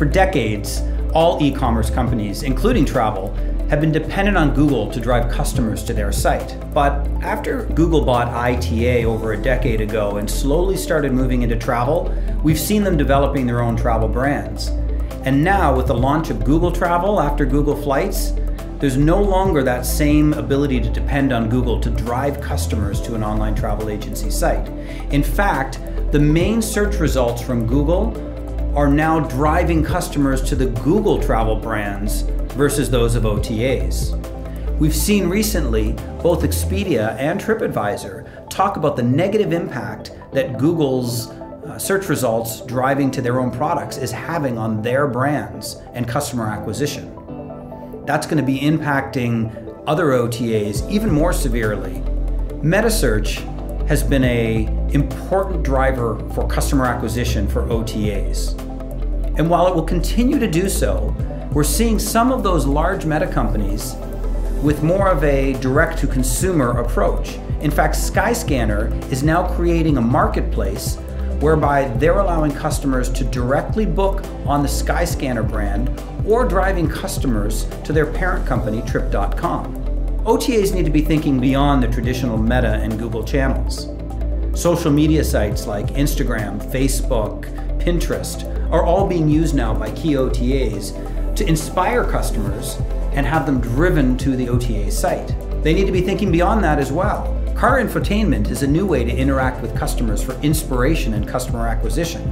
For decades, all e commerce companies, including travel, have been dependent on Google to drive customers to their site. But after Google bought ITA over a decade ago and slowly started moving into travel, we've seen them developing their own travel brands. And now, with the launch of Google Travel after Google Flights, there's no longer that same ability to depend on Google to drive customers to an online travel agency site. In fact, the main search results from Google are now driving customers to the Google travel brands versus those of OTAs. We've seen recently both Expedia and TripAdvisor talk about the negative impact that Google's uh, search results driving to their own products is having on their brands and customer acquisition. That's going to be impacting other OTAs even more severely. Metasearch has been a important driver for customer acquisition for OTAs. And while it will continue to do so, we're seeing some of those large meta companies with more of a direct to consumer approach. In fact, Skyscanner is now creating a marketplace whereby they're allowing customers to directly book on the Skyscanner brand or driving customers to their parent company, Trip.com. OTAs need to be thinking beyond the traditional Meta and Google channels. Social media sites like Instagram, Facebook, Pinterest are all being used now by key OTAs to inspire customers and have them driven to the OTA site. They need to be thinking beyond that as well. Car infotainment is a new way to interact with customers for inspiration and customer acquisition.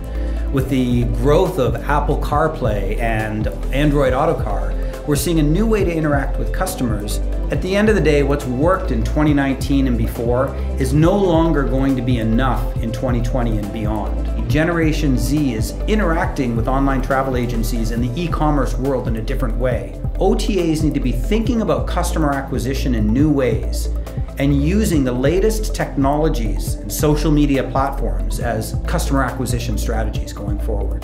With the growth of Apple CarPlay and Android Autocar, we're seeing a new way to interact with customers. At the end of the day, what's worked in 2019 and before is no longer going to be enough in 2020 and beyond. Generation Z is interacting with online travel agencies in the e-commerce world in a different way. OTAs need to be thinking about customer acquisition in new ways and using the latest technologies and social media platforms as customer acquisition strategies going forward.